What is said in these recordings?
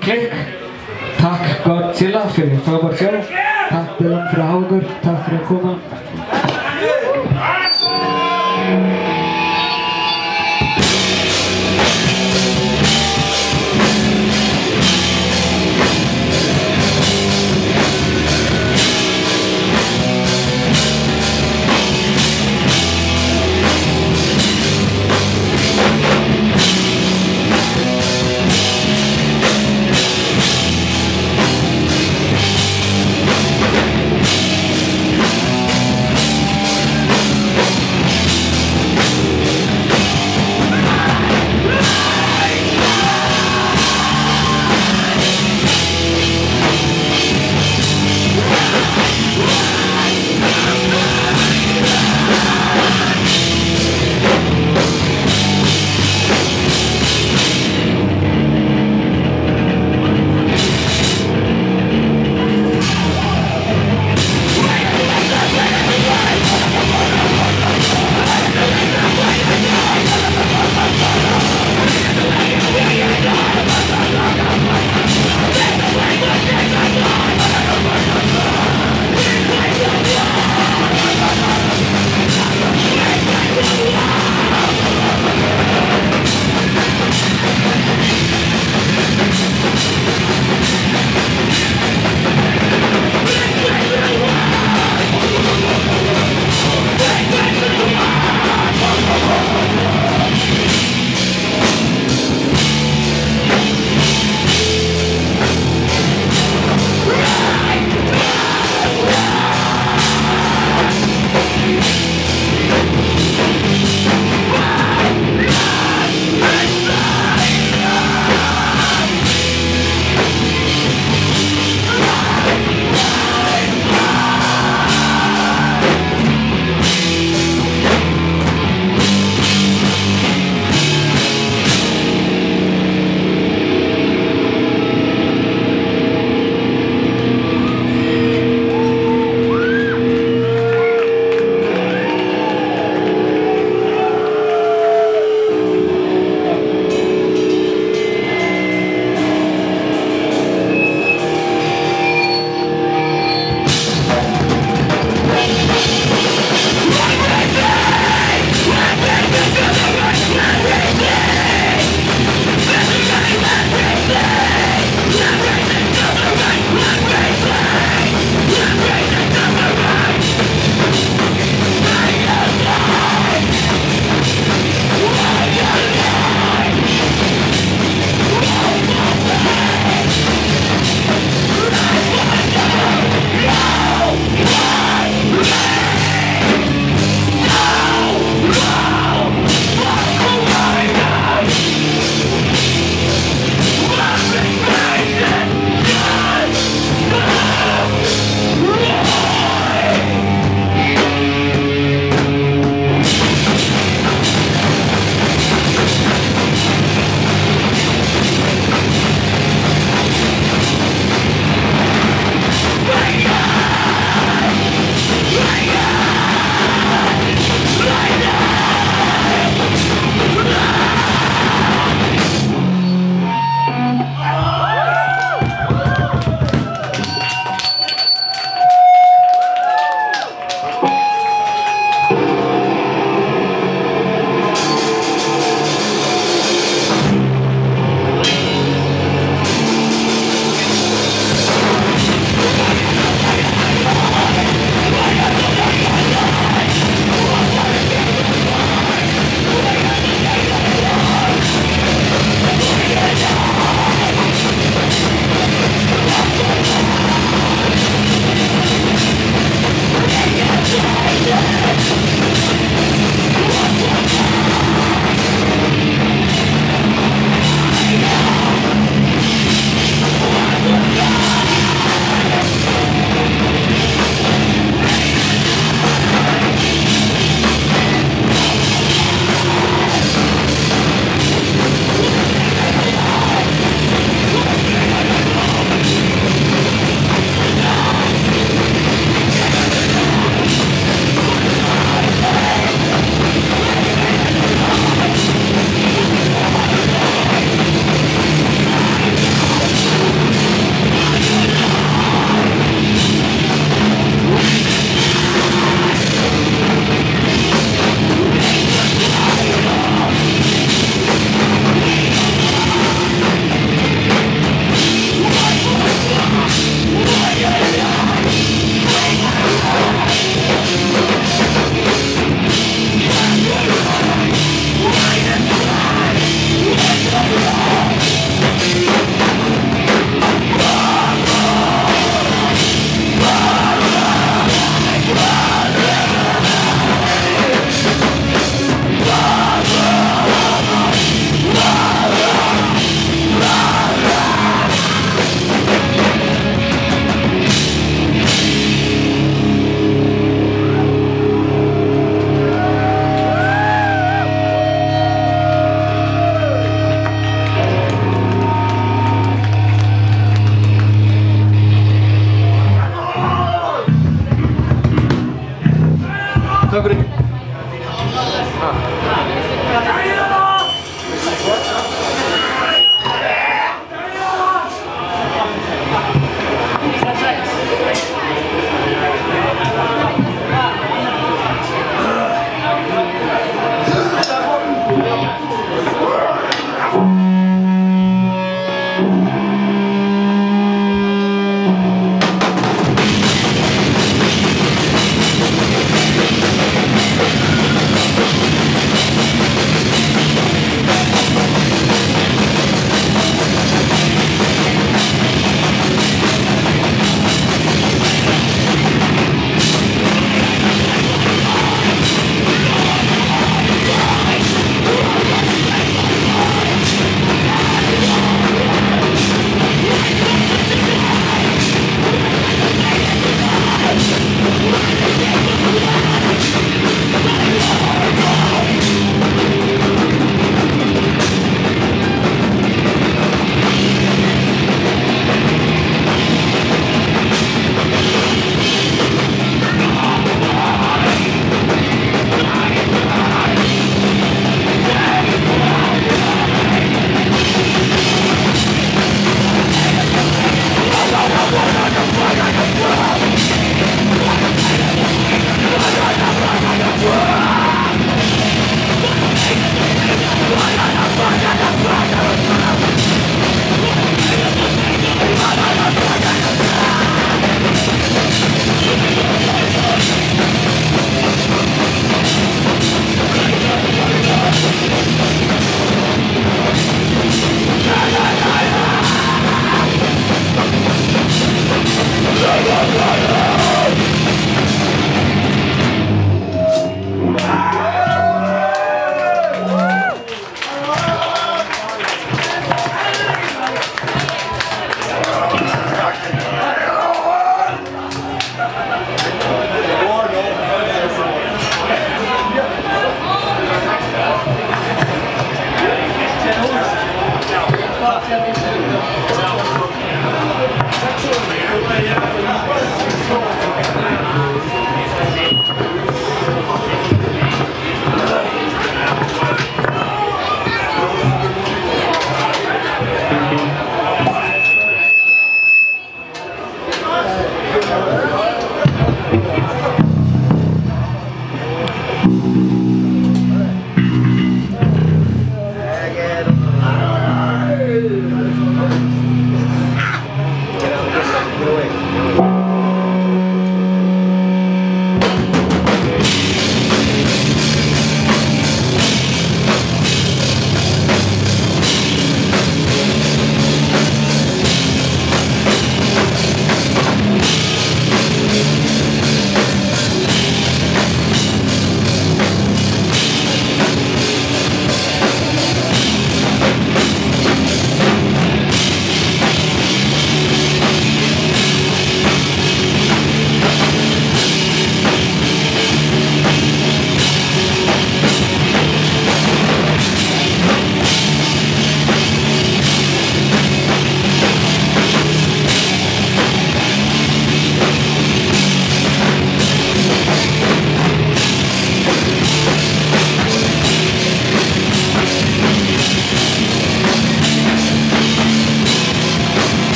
klikk. Takk Godzilla fyrir frábært sjálf. Takk Dylan fyrir áhugur. Takk fyrir að koma.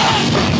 Yeah!